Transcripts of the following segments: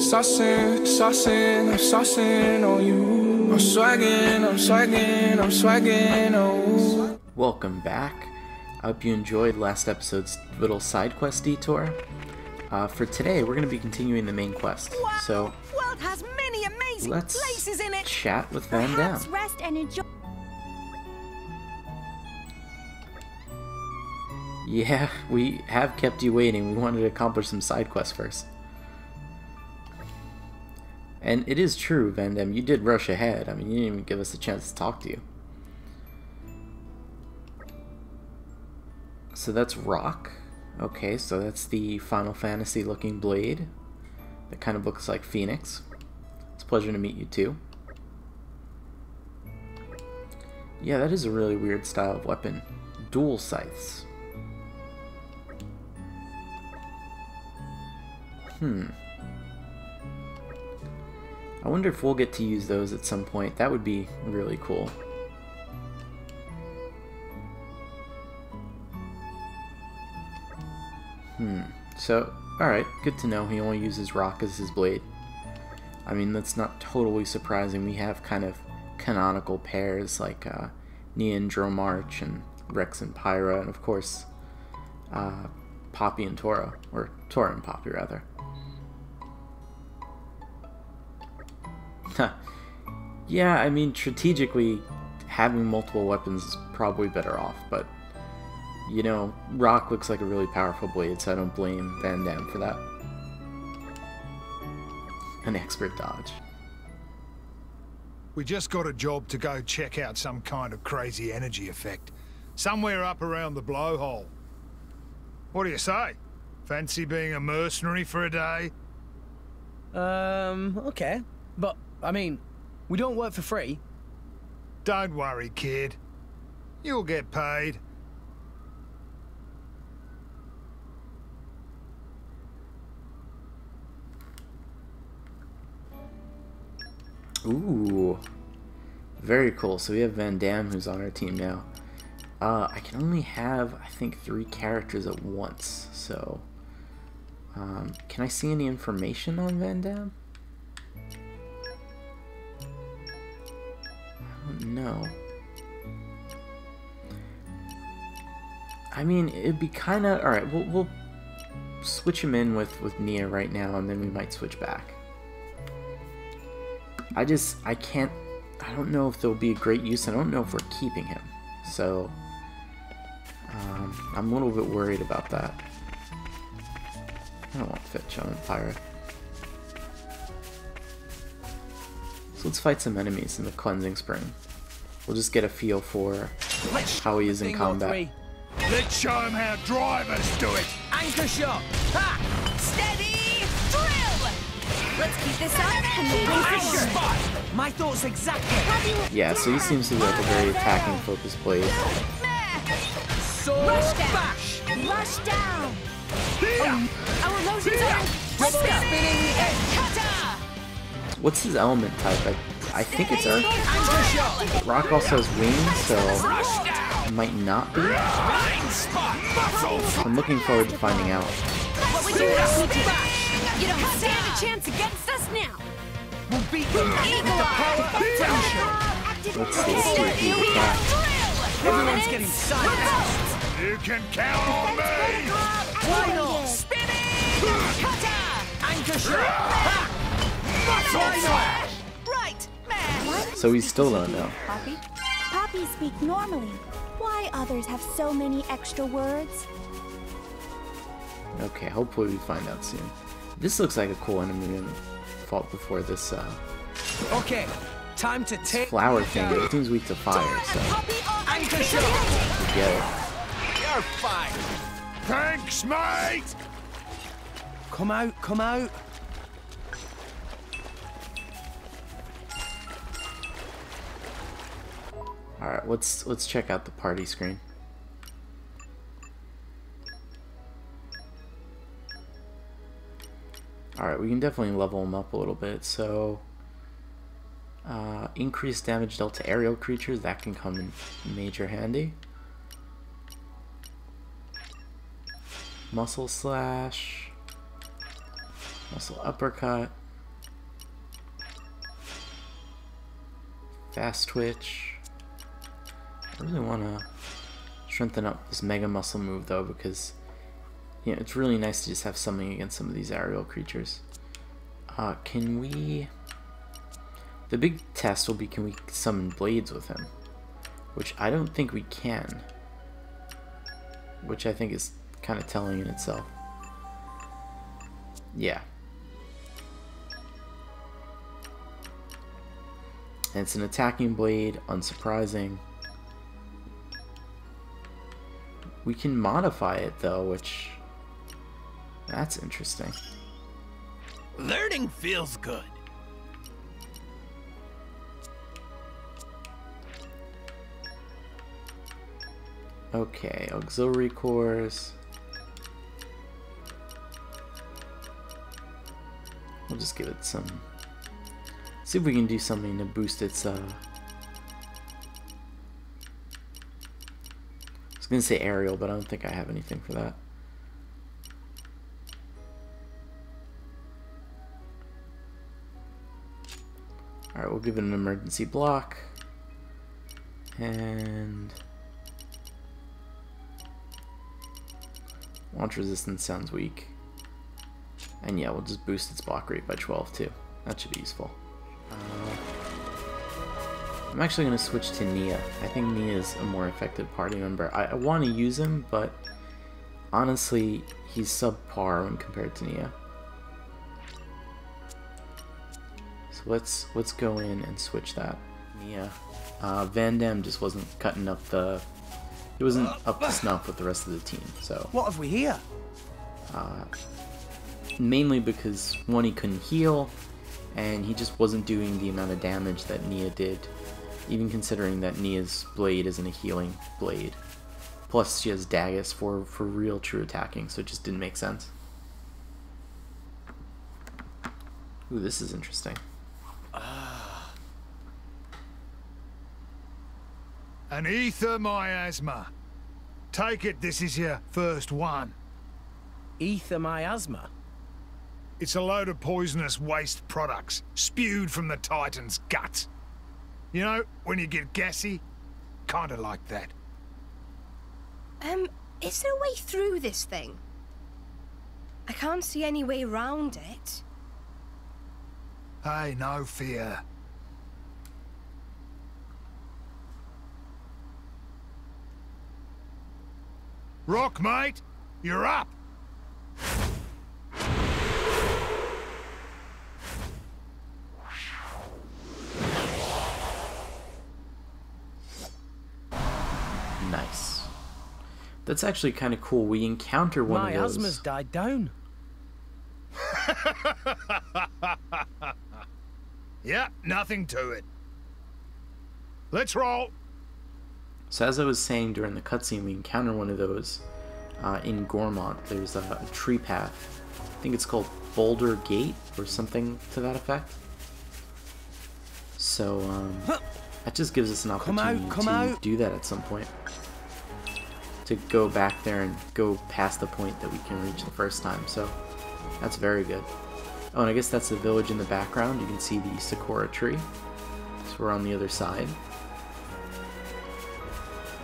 Saucing, saucing, I'm saucing on you. I'm swagging, I'm swagging, I'm swagging on you. Welcome back. I hope you enjoyed last episode's little side quest detour. Uh, for today, we're going to be continuing the main quest. So world has many amazing let's places in it. chat with Van Perhaps Dam. rest and enjoy. Yeah, we have kept you waiting. We wanted to accomplish some side quests first. And it is true, Vandham, you did rush ahead. I mean, you didn't even give us a chance to talk to you. So that's Roc. Okay, so that's the Final Fantasy looking blade. That kind of looks like Phoenix. It's a pleasure to meet you too. Yeah, that is a really weird style of weapon. Dual scythes. Hmm. I wonder if we'll get to use those at some point. That would be really cool. Hmm. So, alright, good to know he only uses Roc as his blade. I mean, that's not totally surprising. We have kind of canonical pairs like uh, Nia and and Rex and Pyra, and of course, uh, Poppi and Toro, or Tora and Poppi, rather. yeah, I mean, strategically, having multiple weapons is probably better off, but, you know, Roc looks like a really powerful blade, so I don't blame Vandham for that. An expert dodge. We just got a job to go check out some kind of crazy energy effect. Somewhere up around the blowhole. What do you say? Fancy being a mercenary for a day? Um, okay. But, I mean, we don't work for free. Don't worry, kid. You'll get paid. Ooh. Very cool. So we have Vandham who's on our team now. Uh, I can only have, I think, three characters at once. So, um, can I see any information on Vandham? Know. I mean, it'd be kind of all right. We'll, we'll switch him in with with Nia right now, and then we might switch back. I just I can't. I don't know if there'll be a great use. I don't know if we're keeping him, so um, I'm a little bit worried about that. I don't want Fitch on Pirate. So let's fight some enemies in the Cleansing Spring. We'll just get a feel for how he is in combat. Let's show him how drivers do it. Anchor shot! Ha! Steady, drill. Let's keep this up and move Spot! My thoughts exactly. Yeah, so he seems to be like a very attacking focused blade. Sword Rush down. bash! Rush down. Here! Oh, our motions are. Let's Double go. spinning edge! Kata. What's his element type? I, I think it's Earth. Rock also has wings, so it might not be. Blind spot! Muscle! I'm looking forward to finding out. What would you ask me to? You don't stand a chance against us now. We'll beat them with the power of friendship! Let's see, let's do a. Everyone's getting silenced! You can count on me. Why not? Spinning. Kata. Anchor shot! Ha! Muscle slash! Right, man. So he's still don't. Poppi? Poppi speak normally. Why others have so many extra words? Okay, hopefully we find out soon. This looks like a cool enemy we haven't fought before this uh, Okay, time to take flower thing. It seems weak to fire, so Poppi on Anchor shot! we get it. You're fine! Thanks, mate. Come out, come out! All right, let's let's check out the party screen. All right, we can definitely level them up a little bit. So uh, increased damage dealt to aerial creatures that can come in major handy. Muscle slash, muscle uppercut, fast twitch. I really want to strengthen up this mega muscle move though because you know, it's really nice to just have something against some of these aerial creatures. Uh, can we... The big test will be can we summon blades with him? Which I don't think we can. Which I think is kind of telling in itself. Yeah. And it's an attacking blade, unsurprising. We can modify it though, which that's interesting. Learning feels good. Okay, auxiliary cores. We'll just give it some. See if we can do something to boost its. Uh... gonna say aerial, but I don't think I have anything for that. Alright, we'll give it an emergency block. And... Launch resistance sounds weak. And yeah, we'll just boost its block rate by 12 too. That should be useful. Uh, I'm actually going to switch to Nia. I think Nia is a more effective party member. I, I want to use him, but honestly, he's subpar when compared to Nia. So let's let's go in and switch that. Nia. Uh, Vandham just wasn't cutting up the... He wasn't up to snuff with the rest of the team, so... What have we here? Uh, mainly because, one, he couldn't heal, and he just wasn't doing the amount of damage that Nia did, even considering that Nia's blade isn't a healing blade. Plus, she has Dagus for, for real true attacking, so it just didn't make sense. Ooh, this is interesting. Ah. An ether miasma. Take it this is your first one. Ether miasma. It's a load of poisonous waste products spewed from the Titan's guts. You know, when you get gassy? Kinda like that. Um, is there a way through this thing? I can't see any way round it. Hey, no fear. Roc, mate! You're up! Nice. That's actually kind of cool. We encounter one of Miasma's those. died down. Yeah, nothing to it. Let's roll. So as I was saying during the cutscene, we encounter one of those uh, in Gormott. There's a, a tree path. I think it's called Boulder Gate or something to that effect. So um, that just gives us an Come out, opportunity come to out. do that at some point. To go back there and go past the point that we can reach the first time. So that's very good. Oh, and I guess that's the village in the background. You can see the Sakura tree. So we're on the other side.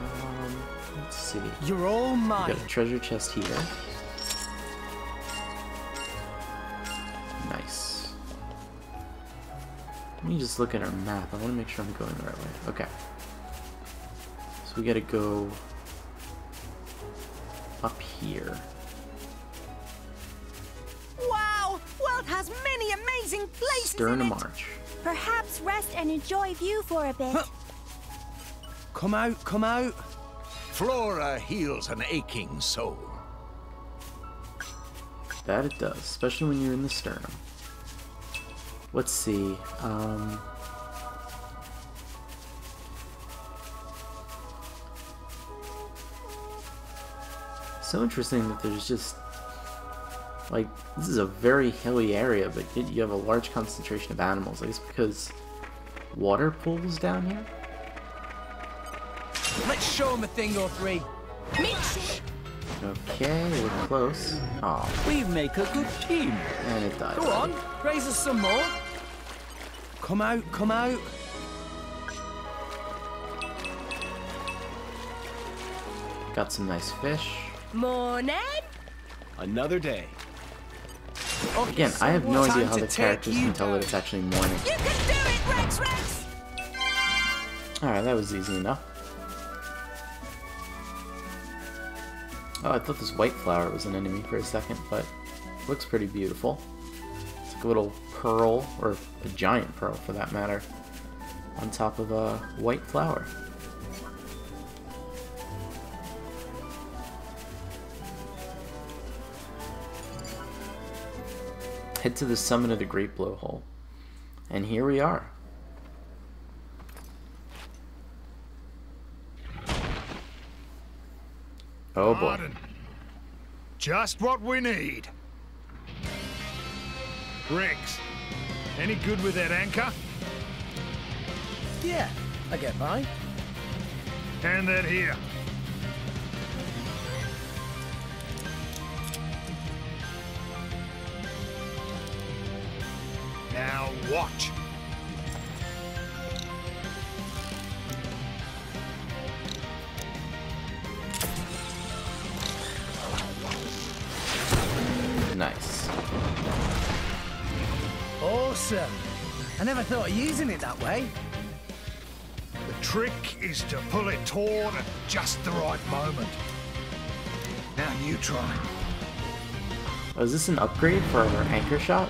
Um, let's see. You're all We mine. got a treasure chest here. Nice. Let me just look at our map. I want to make sure I'm going the right way. Okay. So we gotta go here. Wow! World has many amazing places Stern in of it. March. Perhaps rest and enjoy view for a bit. Come out, come out. Flora heals an aching soul. That it does, especially when you're in the sternum. Let's see. Um, So interesting that there's just like this is a very hilly area, but it, you have a large concentration of animals. I guess because water pools down here. Let's show him a thing or three. Okay, we're close. Oh, we make a good team. And it dies. Go on, raise us some more. Come out, come out. Got some nice fish. Morning. Another day. Again, I have no idea how the characters can tell that it's actually morning. You can do it, Rex Rex! Alright, that was easy enough. Oh, I thought this white flower was an enemy for a second, but it looks pretty beautiful. It's like a little pearl, or a giant pearl for that matter, on top of a white flower. Head to the summit of the Great Blowhole. And here we are. Oh boy. Arden. Just what we need. Rex, any good with that anchor? Yeah, I get by. Hand that here. Watch. Nice. Awesome. I never thought of using it that way. The trick is to pull it taut at just the right moment. Now you try. Oh, is this an upgrade for our anchor shot?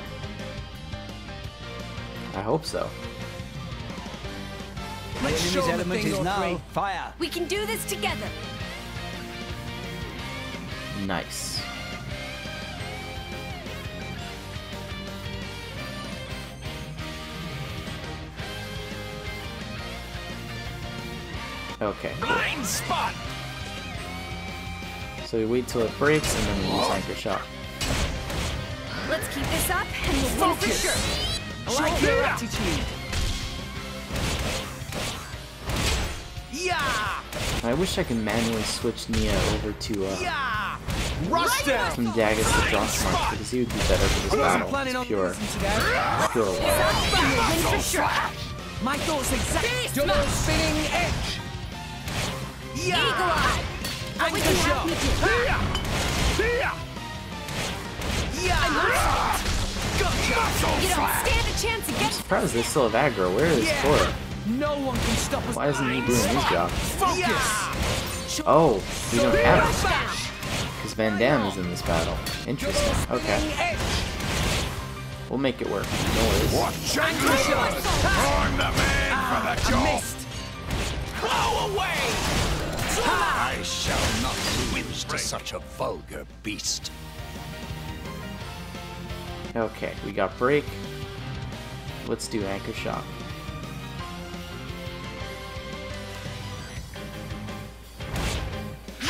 I hope so. Let's The show enemy's element is now three. fire. We can do this together. Nice. Okay. Blind spot! So we wait till it breaks and then we use anchor shot. Let's keep this up and we'll win for sure. I like your attitude. Yeah! I wish I could manually switch Nia over to uh, Yeah! Rush down! some Daggers to draw smart because he would be better for this battle. Planning on It's pure, using today. pure love. We'll for sure. My thoughts exactly. Beast Double spinning edge. Eagle Yeah! Eye. What would you Anchor have me do? Yeah! Gotcha! You don't stand a chance against Surprised they still have aggro. Where is Yeah. Tor? No one can stop us. Why isn't he doing his job? Focus! Oh, we don't have it down. because Vandham is in this battle. Interesting. Okay, we'll make it work. No worries. Anchor shot. I'm the man for the ah, I job! missed. Blow away! I shall not lose to such a vulgar beast. Okay, we got break. Let's do anchor shot.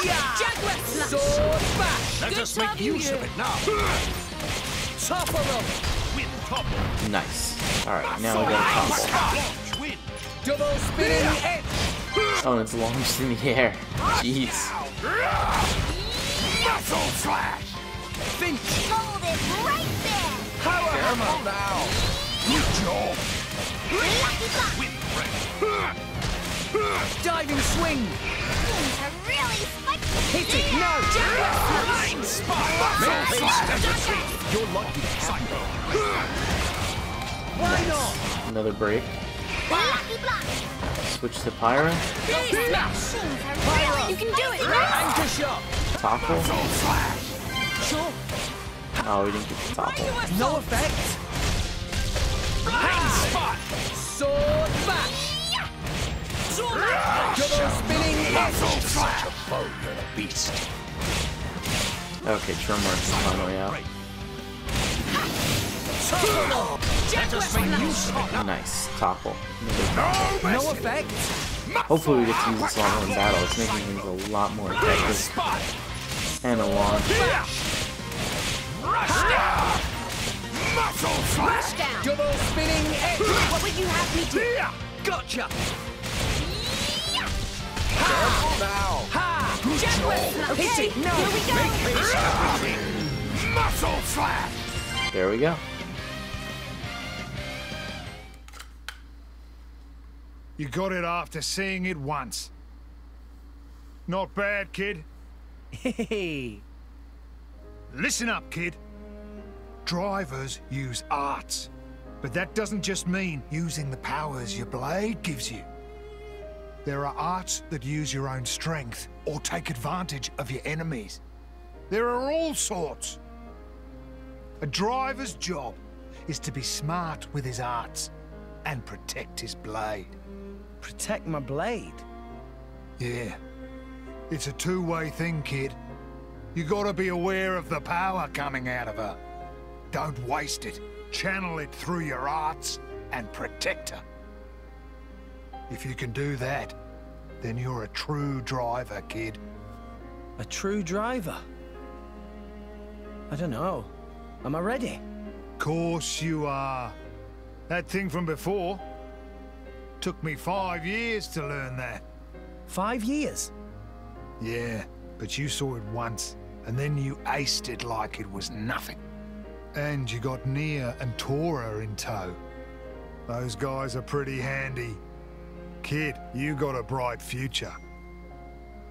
Yeah! Jaguar. Sword bash. Let us make use of it now. Topper up. Win topple. Nice. Alright, now we got a combo. Double spinning edge. Oh, and it's launched in the air. Jeez. Muscle slash! Finch. Hold it right there! Power hammer. now! Good job! Lucky block! Win break! Diving swing. Things are really spiky! Hit it. No. Blind spot! Muscle slash! You're lucky, Psycho! Why not? Another break. Lucky block! Switch to Pyra. Beast smash. Things are really You can do it, Rex. Anchor shot. Topple. Sure. Oh, we didn't get the topple. No effect. Blind spot! Sword bash. Double spinning edge. Muscle! Such a vulgar beast. Okay, Tremor's finally out. Nice. Topple. No effect. Hopefully we get to use this a lot more in battle. It's making things a lot more effective. And a launch. Muscle slash! Push down. Double spinning edge. What would you have me do? Gotcha. Now! Ha. Jaguar smash. Hit Okay, it. No. here we go. Muscle slash! There we go. You got it after seeing it once. Not bad, kid. Hey. Listen up, kid. Drivers use arts. But that doesn't just mean using the powers your blade gives you. There are arts that use your own strength or take advantage of your enemies. There are all sorts. A driver's job is to be smart with his arts and protect his blade. Protect my blade? Yeah. It's a two-way thing, kid. You gotta be aware of the power coming out of her. Don't waste it. Channel it through your arts and protect her. If you can do that, then you're a true driver, kid. A true driver? I don't know. Am I ready? Course you are. That thing from before. Took me five years to learn that. Five years? Yeah, but you saw it once, and then you aced it like it was nothing. And you got Nia and Tora in tow. Those guys are pretty handy. Kid, you got a bright future.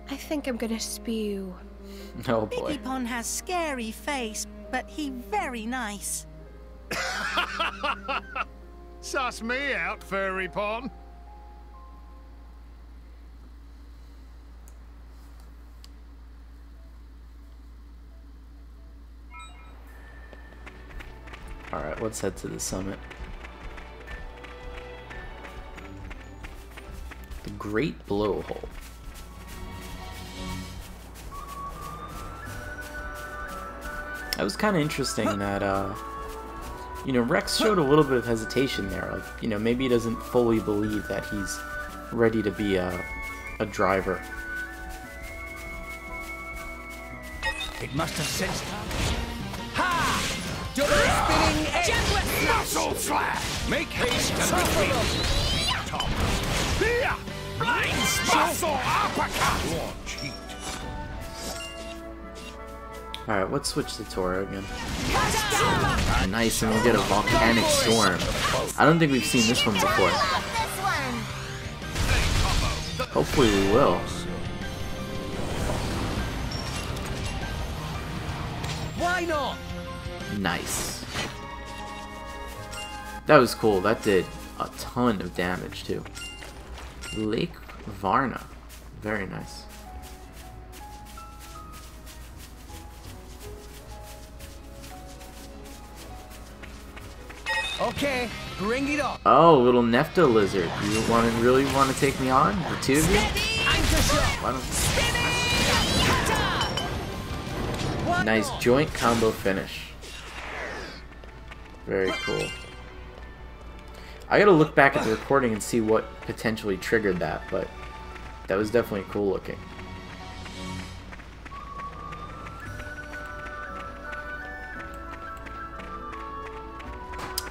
I think I'm gonna spew. Oh boy. Biggie Pon has scary face, but he very nice. Suss me out, Furry Pond. Alright, let's head to the summit. The Great Blowhole. That was kind of interesting that, uh, you know, Rex showed a little bit of hesitation there. Like, you know, maybe he doesn't fully believe that he's ready to be a, a driver. It must have sensed Ha! Double spinning edge! Muscle slash! Make haste and retreat! Top. Here! Blind muscle uppercut! Launch heat. Alright, let's switch to Tora again. Ah, nice, and we'll get a volcanic storm. I don't think we've seen this one before. Hopefully we will. Why not? Nice. That was cool. That did a ton of damage too. Lake Varna. Very nice. Okay, bring it on. Oh, little Nefta lizard. You want to really want to take me on? The two of you? Why don't... Nice joint combo finish. Very cool. I gotta look back at the recording and see what potentially triggered that, but that was definitely cool looking.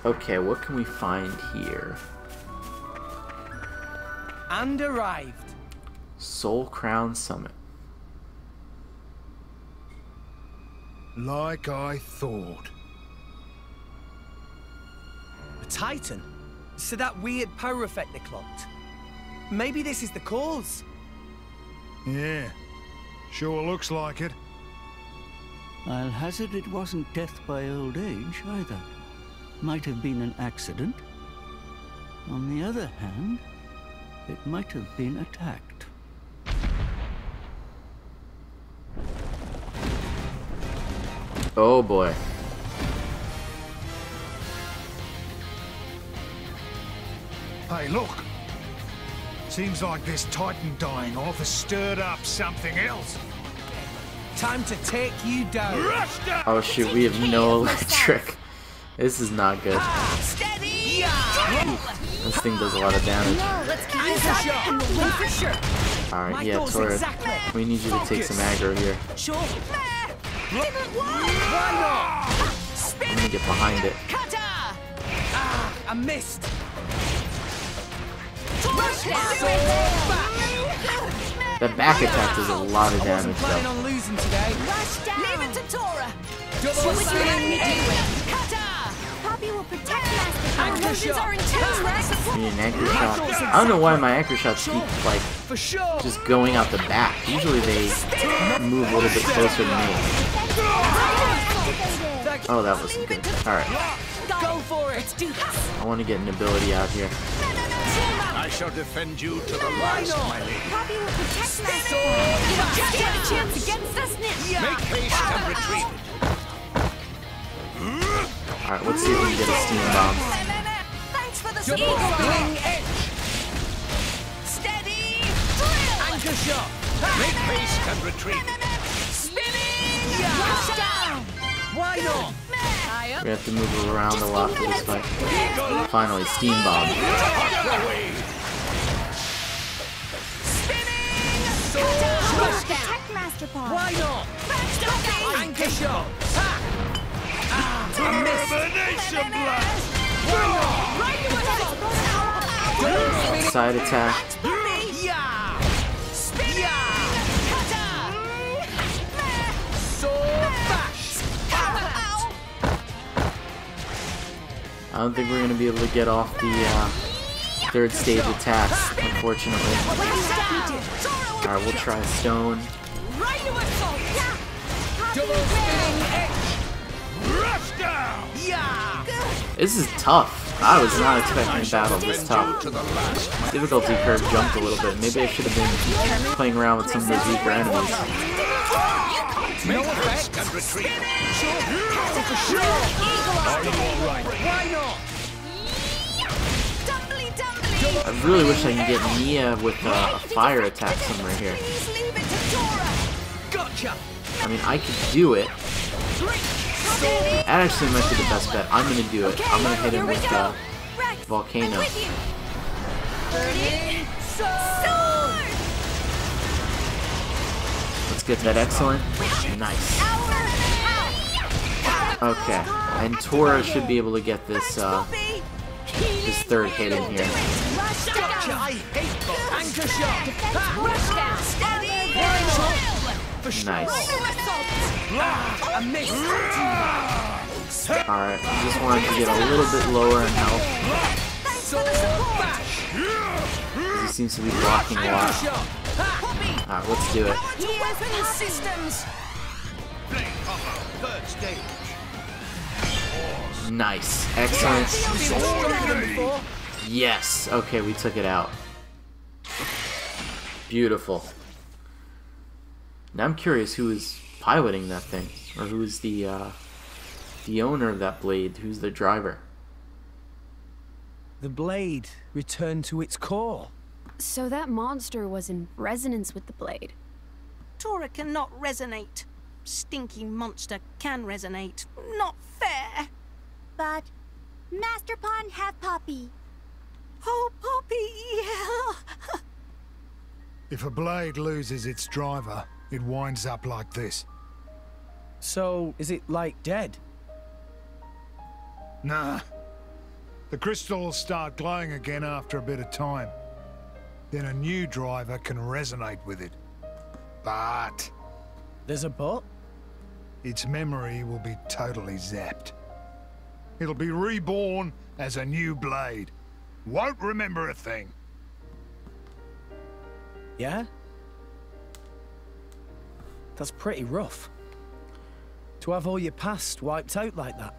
Okay, what can we find here? And arrived. Soul Crown Summit. Like I thought. A Titan? So that weird power effect they clocked. Maybe this is the cause. Yeah, sure looks like it. I'll hazard it wasn't death by old age either. Might have been an accident. On the other hand, it might have been attacked. Oh boy. Hey, look. Seems like this Titan dying off has stirred up something else. Time to take you down. Oh shoot, we have no electric. This is not good. Steady! This thing does a lot of damage. Let's keep this up and we'll win for sure. Alright, yeah, goal's Tora. exactly. We need you to take some aggro here. Sure. Didn't work. Why Let me get behind it. Ah, I missed. Rush That back attack does a lot of I wasn't damage planning though. on losing today. Rush down! Leave it to Tora! Double spinning edge. Cutter! Poppi will protect Master Anchor Illusions shot. are in tune, I need an anchor shot. I don't know why my anchor shots keep like For sure. just going out the back. Usually they move a little bit closer to me. Oh, that wasn't good. Alright, Go for it. I want to get an ability out here. I shall defend you to the last, my lady. Poppi will protect Master You don't just have a chance against us, Nip. Make haste and retreat. Alright, let's see if we can get a steam bomb. Thanks for the Double support. spinning edge. Steady. Drill. Anchor shot. Make haste and retreat. Spinning. Yeah. Rush down. Why not? We have to move around a lot for this fight. Finally, steam bomb. Rush down. Protect Master Paw. Why not? Anchor shot. Ha. I missed. Abomination blast! Side attack. I don't think we're gonna be able to get off the uh, third stage attacks, unfortunately. Alright, we'll try stone. This is tough. I was not expecting a battle this tough. To the. Difficulty curve jumped a little bit. Maybe I should have been playing around with some of those weaker enemies. Make haste and retreat. For sure. Are you all right? Why not? Dumbly, dumbly. I really wish I could get Nia with uh, a fire attack somewhere here. Please leave it to Tora. Gotcha. I mean, I could do it. That actually might be the best bet. I'm gonna do it. I'm gonna hit him with uh, Volcano. Get that excellent. Nice. Okay, and Tora should be able to get this uh, this third hit in here. Nice. Alright, I just wanted to get a little bit lower in health. He seems to be blocking a lot. Alright, let's do it. Weapon systems. Nice. Excellent. Yes. Okay, we took it out. Beautiful. Now I'm curious who is piloting that thing, or who is the uh, the owner of that blade? Who's the driver? The blade returned to its core. So that monster was in resonance with the blade. Tora cannot resonate. Stinky monster can resonate. Not fair. But Masterpon have Poppi. Oh, Poppi, yeah. If a blade loses its driver, it winds up like this. So, is it like dead? Nah. The crystals start glowing again after a bit of time. Then a new driver can resonate with it. But There's a but? its memory will be totally zapped. It'll be reborn as a new blade. Won't remember a thing. Yeah? That's pretty rough. To have all your past wiped out like that.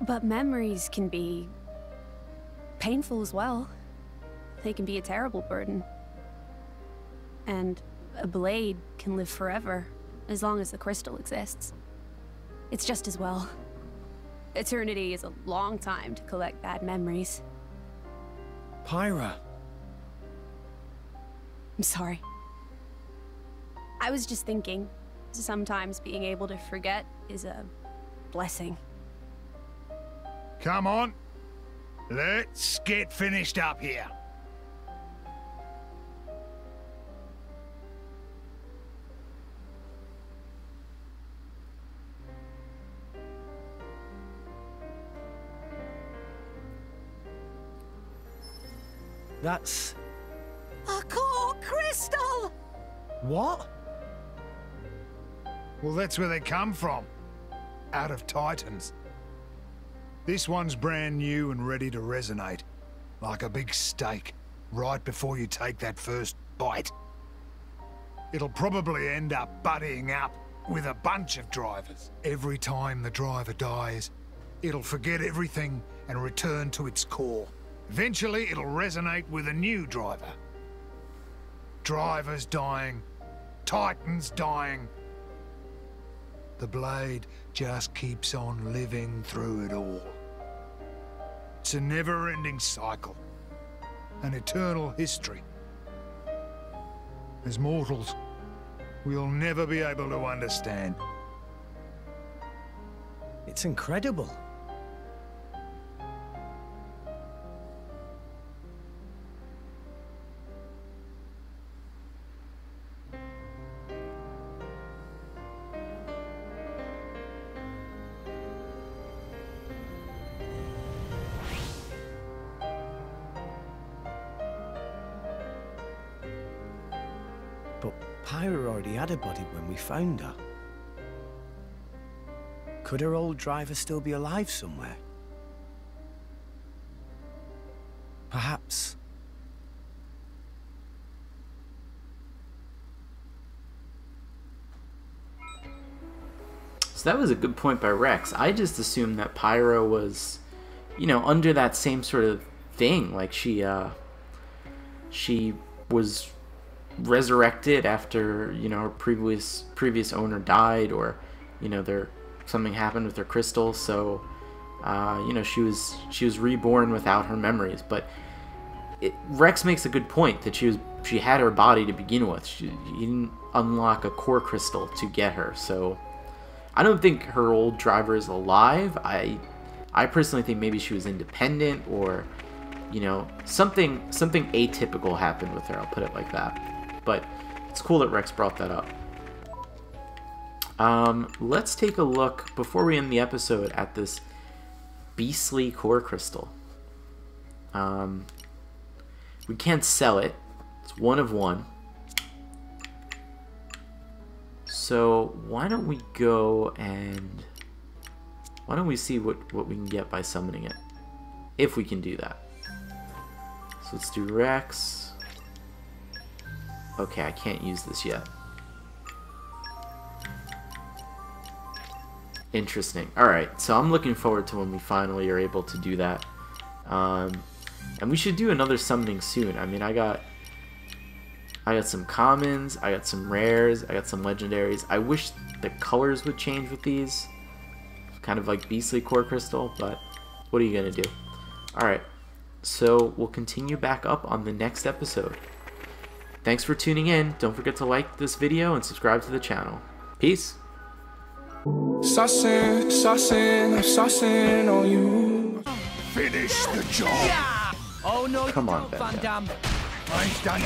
But memories can be painful as well. They can be a terrible burden. And a blade can live forever, as long as the crystal exists. It's just as well. Eternity is a long time to collect bad memories. Pyra. I'm sorry. I was just thinking, sometimes being able to forget is a blessing. Come on. Let's get finished up here. That's. A core crystal. What? Well, that's where they come from. Out of Titans. This one's brand new and ready to resonate. Like a big steak, right before you take that first bite. It'll probably end up buddying up with a bunch of drivers. Every time the driver dies, it'll forget everything and return to its core. Eventually, it'll resonate with a new driver. Drivers dying, titans dying. The blade just keeps on living through it all. It's a never-ending cycle, an eternal history. As mortals, we'll never be able to understand. It's incredible. Found her. Could her old driver still be alive somewhere? Perhaps. So that was a good point by Rex. I just assumed that Pyra was, you know, under that same sort of thing. Like she, uh, she was resurrected after you know previous previous owner died, or you know there something happened with her crystal. So, uh, you know, she was she was reborn without her memories. But it, Rex makes a good point that she was she had her body to begin with. She, he didn't unlock a core crystal to get her. So I don't think her old driver is alive. I I personally think maybe she was independent or you know something something atypical happened with her. I'll put it like that. But it's cool that Rex brought that up. Um, let's take a look before we end the episode at this beastly core crystal. Um, we can't sell it. It's one of one. So why don't we go and why don't we see what, what we can get by summoning it? If we can do that. So let's do Rex. Okay, I can't use this yet. Interesting. Alright, so I'm looking forward to when we finally are able to do that. Um, and we should do another summoning soon. I mean, I got I got some commons, I got some rares, I got some legendaries. I wish the colors would change with these. Kind of like Beastly Core Crystal, but what are you going to do? Alright, so we'll continue back up on the next episode. Thanks for tuning in. Don't forget to like this video and subscribe to the channel. Peace. Sussing, sussing, I'm sussing on you. Finish the job. Oh no, Come on, don't, Van Van Damme. Damme. Mine's done.